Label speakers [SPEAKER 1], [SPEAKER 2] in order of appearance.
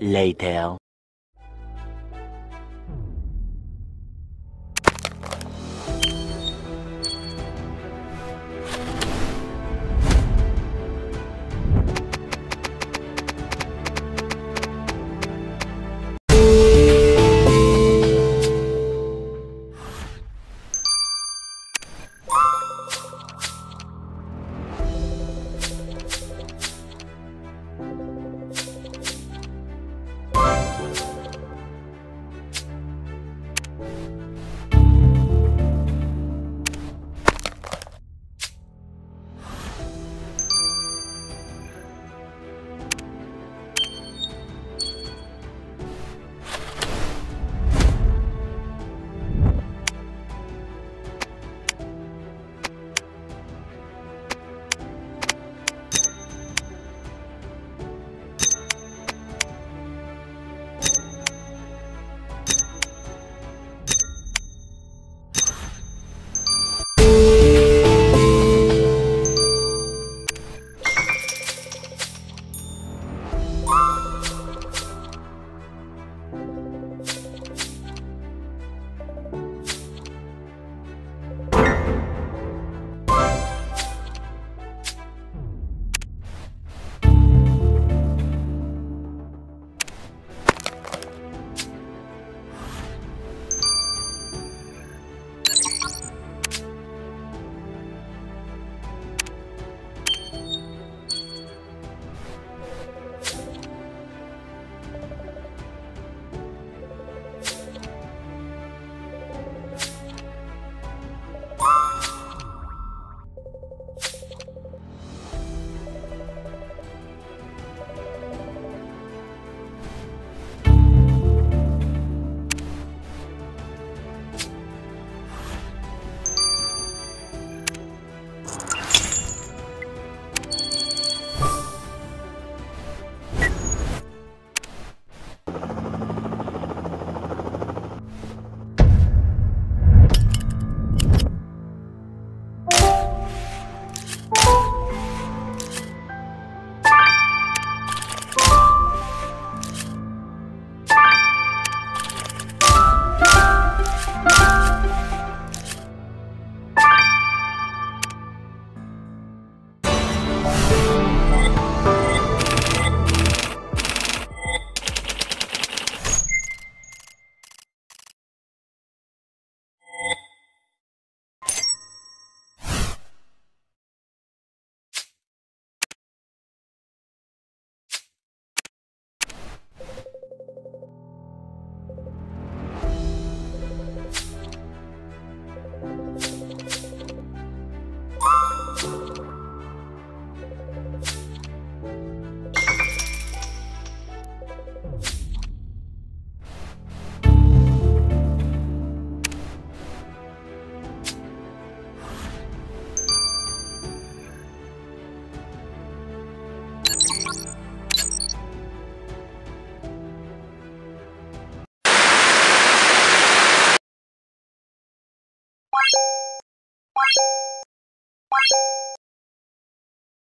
[SPEAKER 1] Later.
[SPEAKER 2] You